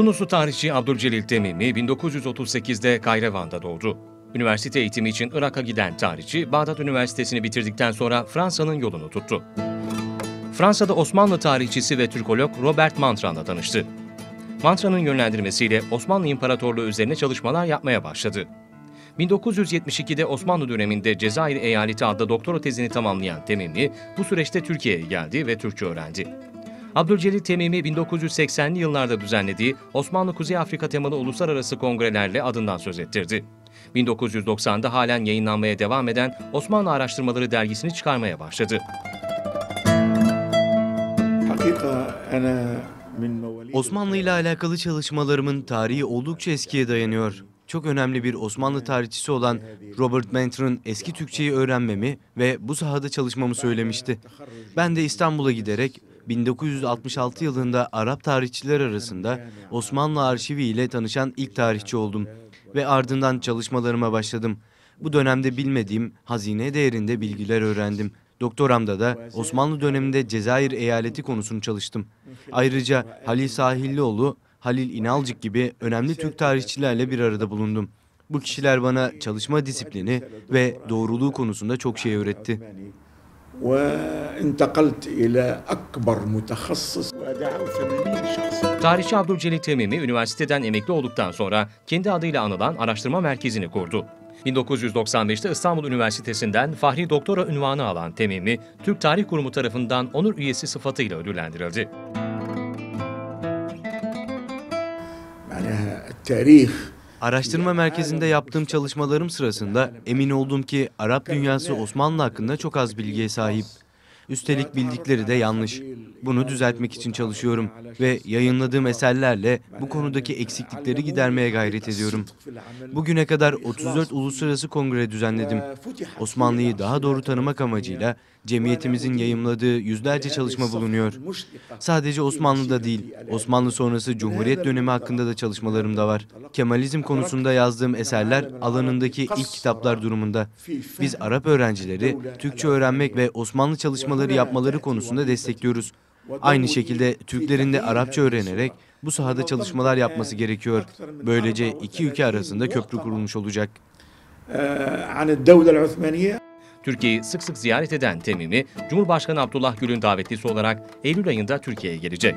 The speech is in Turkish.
Tunuslu tarihçi Abdülcelil Temimi 1938'de Kayrevan'da doğdu. Üniversite eğitimi için Irak'a giden tarihçi, Bağdat Üniversitesi'ni bitirdikten sonra Fransa'nın yolunu tuttu. Fransa'da Osmanlı tarihçisi ve Türkolog Robert Mantran'la tanıştı. Mantran'ın yönlendirmesiyle Osmanlı İmparatorluğu üzerine çalışmalar yapmaya başladı. 1972'de Osmanlı döneminde Cezayir Eyaleti adlı doktora tezini tamamlayan Temimi, bu süreçte Türkiye'ye geldi ve Türkçe öğrendi. Abdülcelil Temimi 1980'li yıllarda düzenlediği Osmanlı Kuzey Afrika temalı uluslararası kongrelerle adından söz ettirdi. 1990'da halen yayınlanmaya devam eden Osmanlı Araştırmaları dergisini çıkarmaya başladı. Osmanlı ile alakalı çalışmalarımın tarihi oldukça eskiye dayanıyor. Çok önemli bir Osmanlı tarihçisi olan Robert Mentor'ın eski Türkçeyi öğrenmemi ve bu sahada çalışmamı söylemişti. Ben de İstanbul'a giderek 1966 yılında Arap tarihçiler arasında Osmanlı arşivi ile tanışan ilk tarihçi oldum ve ardından çalışmalarıma başladım. Bu dönemde bilmediğim hazine değerinde bilgiler öğrendim. Doktoramda da Osmanlı döneminde Cezayir eyaleti konusunu çalıştım. Ayrıca Halil Sahillioğlu, Halil İnalcık gibi önemli Türk tarihçilerle bir arada bulundum. Bu kişiler bana çalışma disiplini ve doğruluğu konusunda çok şey öğretti. وانتقلت إلى أكبر متخصص ودعوا 80 شخص Tarihçi Abdülcelil Temimi üniversiteden emekli olduktan sonra kendi adıyla anılan araştırma merkezini kurdu. 1995'te İstanbul Üniversitesi'nden Fahri Doktora unvanı alan Temimi, Türk Tarih Kurumu tarafından onur üyesi sıfatıyla ödüllendirildi. معناها التاريخ Araştırma merkezinde yaptığım çalışmalarım sırasında emin oldum ki Arap dünyası Osmanlı hakkında çok az bilgiye sahip. Üstelik bildikleri de yanlış. Bunu düzeltmek için çalışıyorum ve yayınladığım eserlerle bu konudaki eksiklikleri gidermeye gayret ediyorum. Bugüne kadar 34 uluslararası kongre düzenledim. Osmanlı'yı daha doğru tanımak amacıyla cemiyetimizin yayımladığı yüzlerce çalışma bulunuyor. Sadece Osmanlı'da değil, Osmanlı sonrası Cumhuriyet dönemi hakkında da çalışmalarım da var. Kemalizm konusunda yazdığım eserler alanındaki ilk kitaplar durumunda. Biz Arap öğrencileri Türkçe öğrenmek ve Osmanlı çalışmaları çalışmaları yapmaları konusunda destekliyoruz. Aynı şekilde Türklerin de Arapça öğrenerek bu sahada çalışmalar yapması gerekiyor. Böylece iki ülke arasında köprü kurulmuş olacak. Türkiye'yi sık sık ziyaret eden Temimi, Cumhurbaşkanı Abdullah Gül'ün davetlisi olarak Eylül ayında Türkiye'ye gelecek.